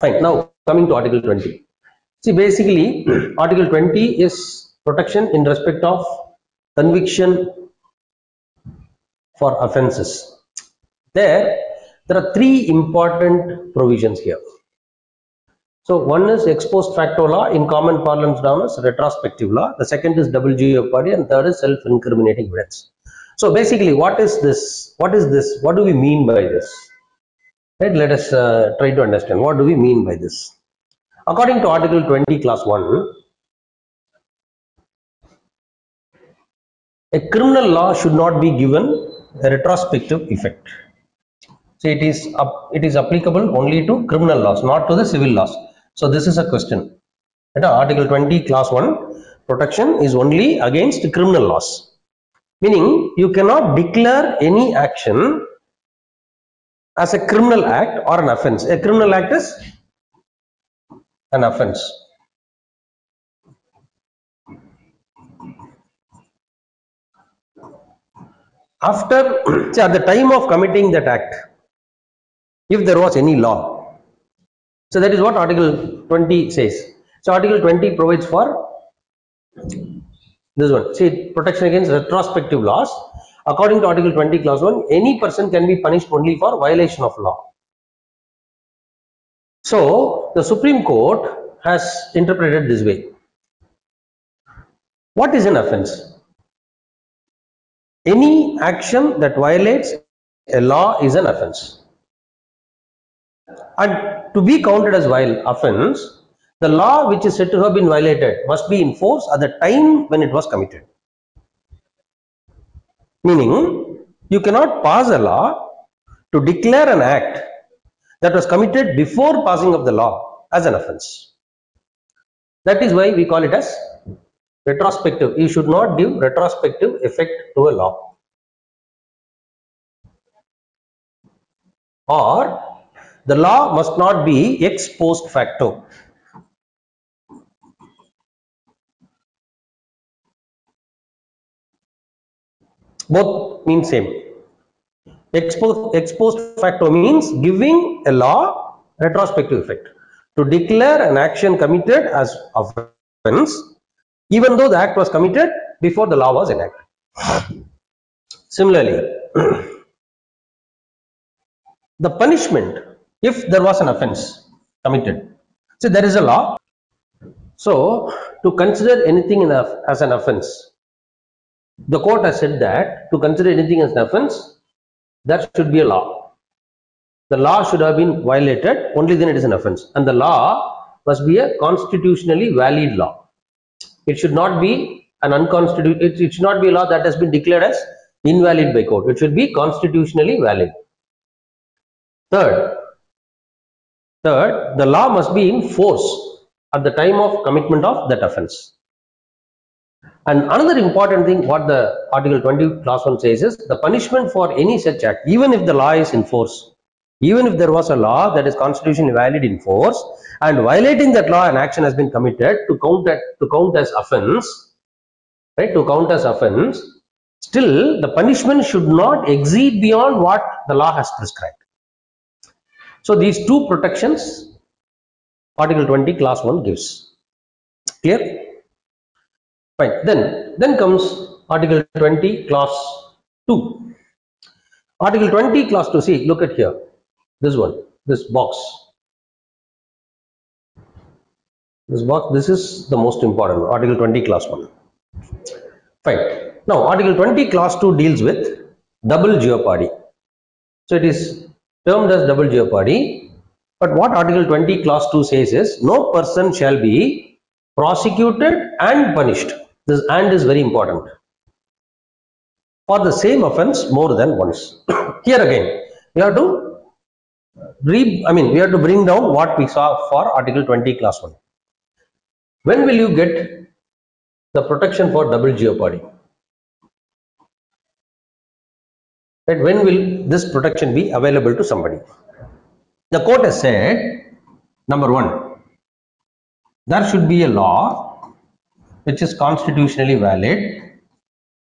Fine. Now coming to Article 20. See, basically, Article 20 is protection in respect of conviction for offences. There, there are three important provisions here. So one is ex post facto law, in common parlance known as retrospective law. The second is double jeopardy, and third is self-incriminating evidence. So basically, what is this? What is this? What do we mean by this? Right, let us uh, try to understand what do we mean by this. According to Article 20, Clause 1, a criminal law should not be given a retrospective effect. So it is up, it is applicable only to criminal laws, not to the civil laws. So this is a question. Right, Article 20, Clause 1, protection is only against criminal laws. Meaning you cannot declare any action as a criminal act or an offense. A criminal act is an offense. After, at the time of committing that act, if there was any law, so that is what Article 20 says. So Article 20 provides for this one. See, protection against retrospective laws. According to Article 20, Clause 1, any person can be punished only for violation of law. So, the Supreme Court has interpreted this way. What is an offense? Any action that violates a law is an offense. And to be counted as while offense, the law which is said to have been violated must be in force at the time when it was committed. Meaning, you cannot pass a law to declare an act that was committed before passing of the law as an offense. That is why we call it as retrospective. You should not give retrospective effect to a law. Or the law must not be ex post facto. Both mean same. exposed post, ex post facto means giving a law retrospective effect. To declare an action committed as offense, even though the act was committed before the law was enacted. Similarly, the punishment if there was an offense committed. So there is a law. So to consider anything in a, as an offense, the court has said that to consider anything as an offense, that should be a law. The law should have been violated, only then it is an offense. And the law must be a constitutionally valid law. It should not be an unconstitutional, it, should not be a law that has been declared as invalid by court. It should be constitutionally valid. Third, third, the law must be in force at the time of commitment of that offense. And another important thing what the Article 20 clause 1 says is the punishment for any such act, even if the law is in force, even if there was a law that is constitutionally valid in force and violating that law an action has been committed to count that to count as offense, right, to count as offense, still the punishment should not exceed beyond what the law has prescribed. So these two protections Article 20 clause 1 gives. Clear? Fine. Then, then comes Article 20 clause 2. Article 20 clause 2, see, look at here. This one, this box. This box, this is the most important Article 20 clause 1. Fine. Now, Article 20 clause 2 deals with double jeopardy. So it is termed as double jeopardy. But what Article 20 clause 2 says is no person shall be prosecuted and punished. This and is very important. For the same offense more than once. Here again, we have to re I mean we have to bring down what we saw for Article 20 clause 1. When will you get the protection for double jeopardy? Right? When will this protection be available to somebody? The court has said, number one, there should be a law which is constitutionally valid.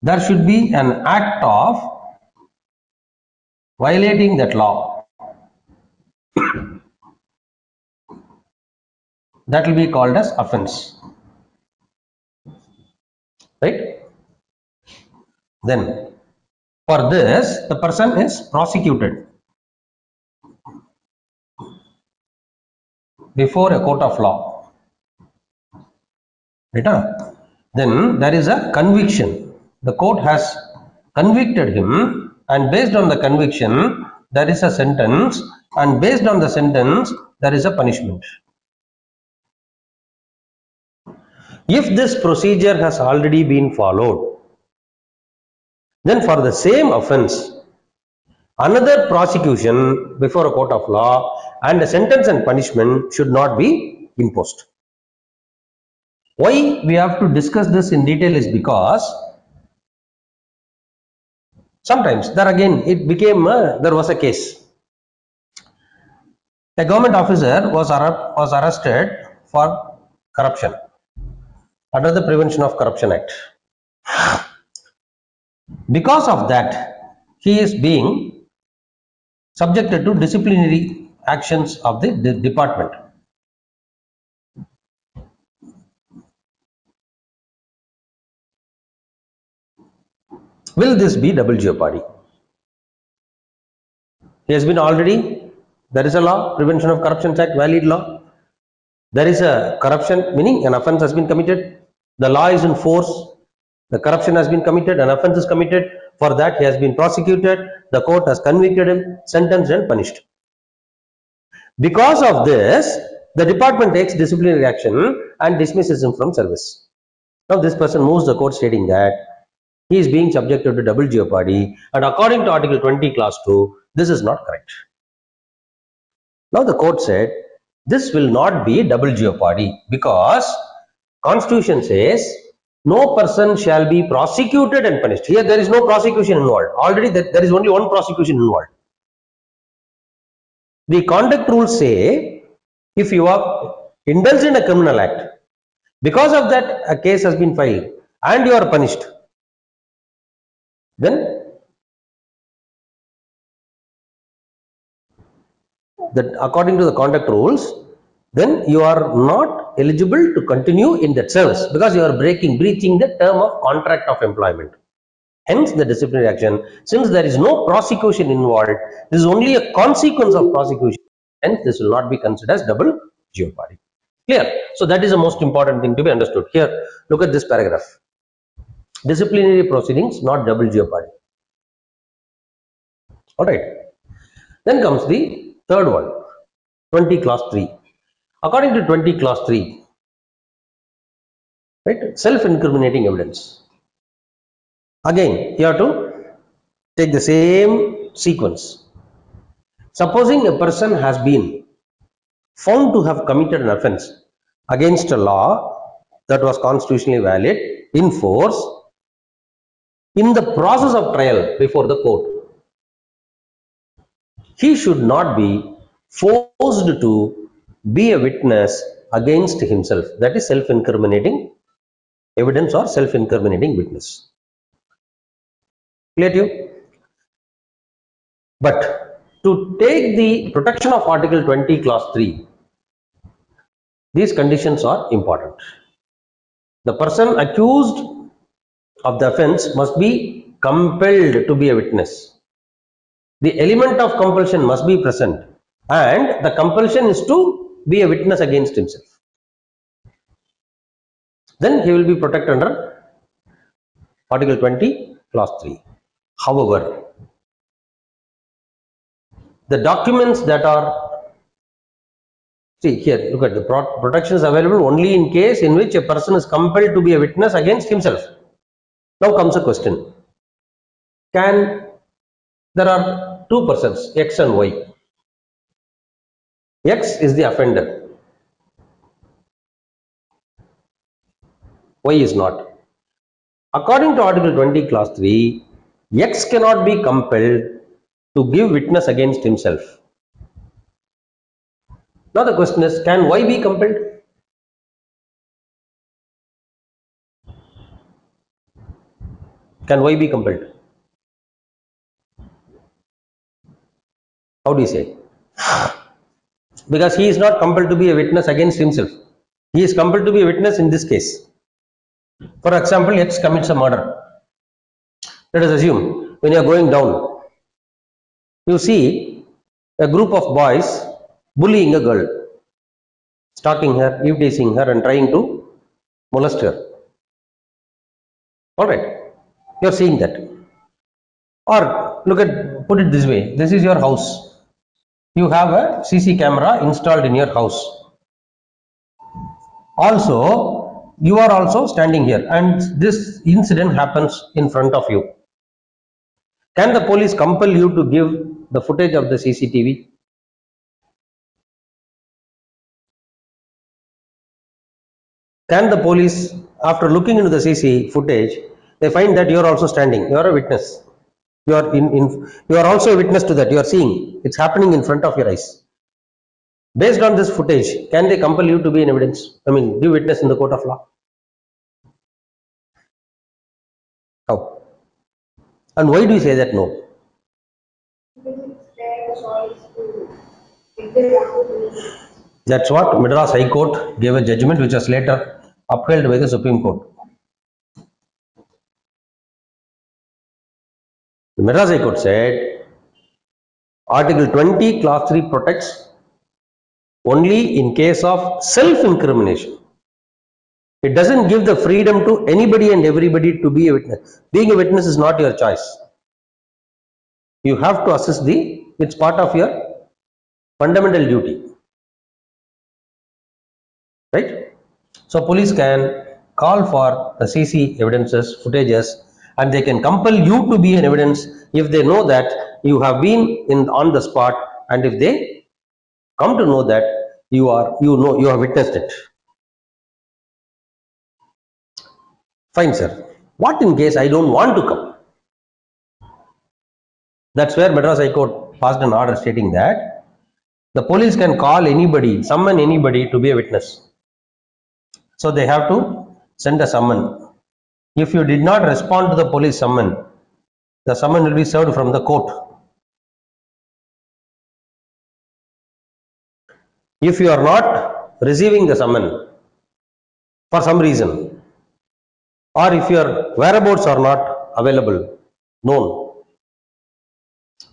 There should be an act of violating that law. that will be called as offense. Right? Then, for this, the person is prosecuted before a court of law. Right? Then there is a conviction. The court has convicted him, and based on the conviction, there is a sentence, and based on the sentence, there is a punishment. If this procedure has already been followed, then for the same offense, another prosecution before a court of law and a sentence and punishment should not be imposed. Why we have to discuss this in detail is because sometimes there again it became a, there was a case. A government officer was, was arrested for corruption under the Prevention of Corruption Act. Because of that, he is being subjected to disciplinary actions of the department. Will this be double jeopardy? He has been already, there is a law, Prevention of Corruption Act, valid law. There is a corruption, meaning an offense has been committed. The law is in force. The corruption has been committed, an offense is committed. For that, he has been prosecuted. The court has convicted him, sentenced and punished. Because of this, the department takes disciplinary action and dismisses him from service. Now, this person moves the court stating that he is being subjected to double jeopardy and according to Article 20, Clause 2, this is not correct. Now, the court said this will not be double jeopardy because Constitution says no person shall be prosecuted and punished. Here, there is no prosecution involved. Already, there there is only one prosecution involved. The conduct rules say if you are indulged in a criminal act, because of that a case has been filed and you are punished, then that according to the conduct rules, then you are not eligible to continue in that service because you are breaking, breaching the term of contract of employment. Hence the disciplinary action. Since there is no prosecution involved, this is only a consequence of prosecution. Hence this will not be considered as double jeopardy. Clear? So that is the most important thing to be understood. Here, look at this paragraph. Disciplinary proceedings, not double jeopardy. Alright. Then comes the third one, 20 clause 3. According to 20 clause 3, right, self-incriminating evidence. Again, you have to take the same sequence. Supposing a person has been found to have committed an offense against a law that was constitutionally valid in force in the process of trial before the court he should not be forced to be a witness against himself. That is self-incriminating evidence or self-incriminating witness. Clear to you? But to take the protection of Article 20, Clause 3, these conditions are important. The person accused of the offense must be compelled to be a witness. The element of compulsion must be present and the compulsion is to be a witness against himself. Then he will be protected under article 20 clause 3 however the documents that are see here look at the pro- protection is available only in case in which a person is compelled to be a witness against himself now comes a question. Can there are two persons x and y. X is the offender. Y is not. According to article 20 clause 3 x cannot be compelled to give witness against himself. Now the question is can y be compelled can y be compelled how do you say because he is not compelled to be a witness against himself He is compelled to be a witness in this case. For example, X commits a murder. Let us assume when you are going down, you see a group of boys bullying a girl, stalking her, teasing her, and trying to molest her. All right, you are seeing that. Or look at, put it this way this is your house. You have a CC camera installed in your house. Also, you are also standing here, and this incident happens in front of you. Can the police compel you to give the footage of the CCTV? Can the police, after looking into the CC footage, they find that you are also standing, you are a witness. You are in, in you are also a witness to that, you are seeing, it's happening in front of your eyes. Based on this footage, can they compel you to be in evidence? I mean, give witness in the court of law? How? And why do you say that no? That's what Madras High Court gave a judgment which was later upheld by the Supreme Court. The Madras High Court said Article 20, Clause 3 protects only in case of self-incrimination. It doesn't give the freedom to anybody and everybody to be a witness. Being a witness is not your choice. You have to assist the, it's part of your fundamental duty. Right? So police can call for the CC evidences, footages, and they can compel you to be an evidence if they know that you have been in on the spot and if they come to know that you are you know you have witnessed it. Fine, sir. What in case I don't want to come? That's where Madras High Court passed an order stating that the police can call anybody, summon anybody to be a witness. So they have to send a summon. If you did not respond to the police summon, the summon will be served from the court. If you are not receiving the summon for some reason, or if your whereabouts are not available, known,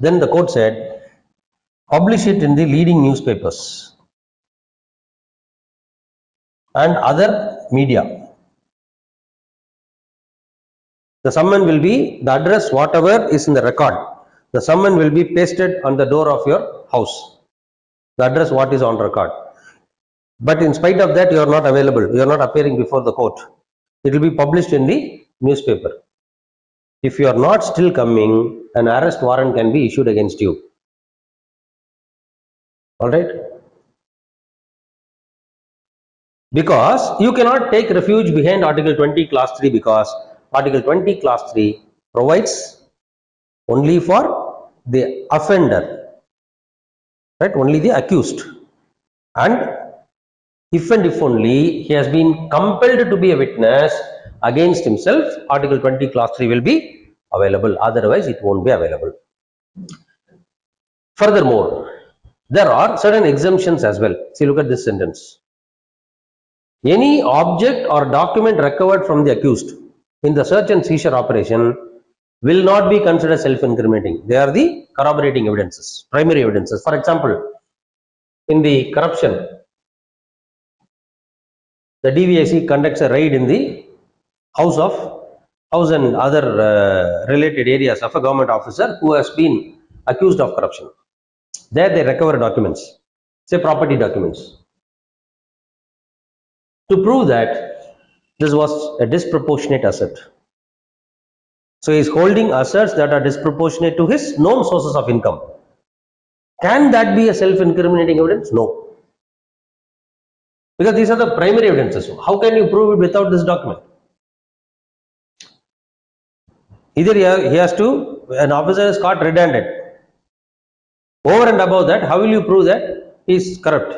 then the court said, publish it in the leading newspapers and other media. The summon will be the address, whatever is in the record. The summon will be pasted on the door of your house. The address, what is on record. But in spite of that, you are not available. You are not appearing before the court. It will be published in the newspaper. If you are not still coming, an arrest warrant can be issued against you. All right. Because you cannot take refuge behind Article 20, Clause 3 because Article 20, Clause 3 provides only for the offender, right? Only the accused. And if and if only he has been compelled to be a witness against himself, Article 20, Clause 3 will be available. Otherwise, it won't be available. Furthermore, there are certain exemptions as well. See, look at this sentence. Any object or document recovered from the accused in the search and seizure operation will not be considered self-incriminating. They are the corroborating evidences, primary evidences. For example, in the corruption, the DVAC conducts a raid in the house of house and other uh, related areas of a government officer who has been accused of corruption. There they recover documents, say property documents. To prove that this was a disproportionate asset. So he is holding assets that are disproportionate to his known sources of income. Can that be a self-incriminating evidence? No. Because these are the primary evidences. How can you prove it without this document? Either he has to, an officer is caught red-handed. Over and above that, how will you prove that he is corrupt?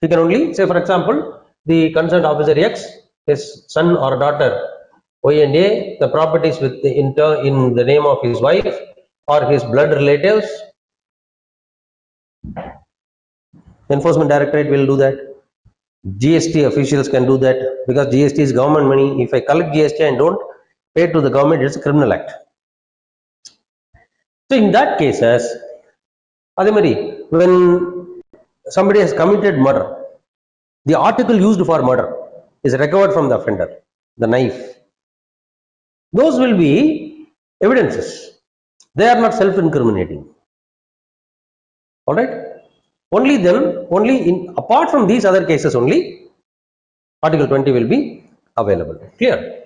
He can only say, for example, the concerned officer X, his son or daughter Y and A, the properties with the, in, ter- in the name of his wife or his blood relatives. Enforcement Directorate will do that. GST officials can do that because GST is government money. If I collect GST and don't pay to the government, it's a criminal act. So in that cases, அதே மாதிரி when somebody has committed murder, the article used for murder is recovered from the offender, the knife. Those will be evidences. They are not self-incriminating. All right. Only then, only in apart from these other cases only, Article 20 will be available. Clear?